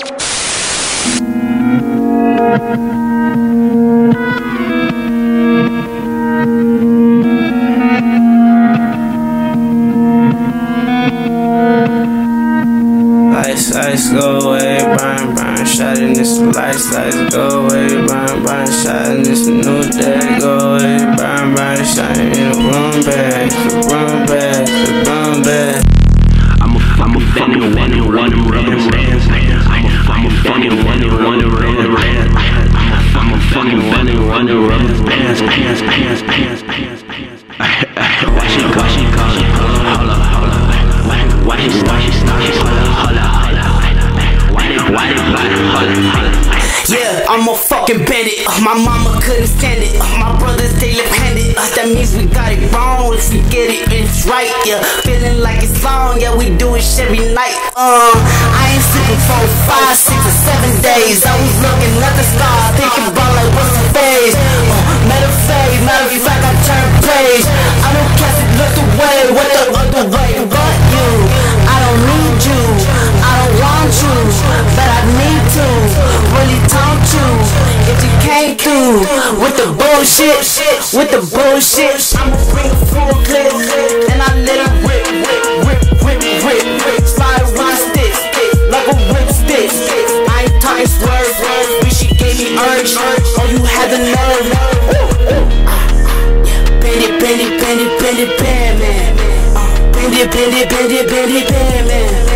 Ice, ice, go away, burn, burn, shot in this lights, lights, go away, burn, burn, shot in this new day, go away, burn, burn, shot in the room bag, the room bag, the room bag. I'm a, I'm a fucking one one and ran. I'm a, I'm a fucking one and one and run and ran. I'm a fucking and run and pants, pants, pants, pants, pants, pants. Why she call. Why, she up. Why they, why they, why they. Yeah, I'm a fucking bandit. My mama couldn't stand it. My brothers, they left-handed. Uh, that means we got it wrong. If we get it, it's right. Yeah, feeling like it's long. Yeah, we do it every night. Uh, I ain't sleeping for five, six, days. I was looking at the stars, thinking about like what's the phase. Uh, matter of fact, matter of fact, I turned page. I don't cast it, look away. What the other way? But you, I don't need you. I don't want you, but I need to really talk to you. If you came through with the bullshit, with the bullshit, I'ma bring oh had the nerve. Bend it, bend it, bend it, bend it, bend man. Bend it, bend it, bend it, bend it,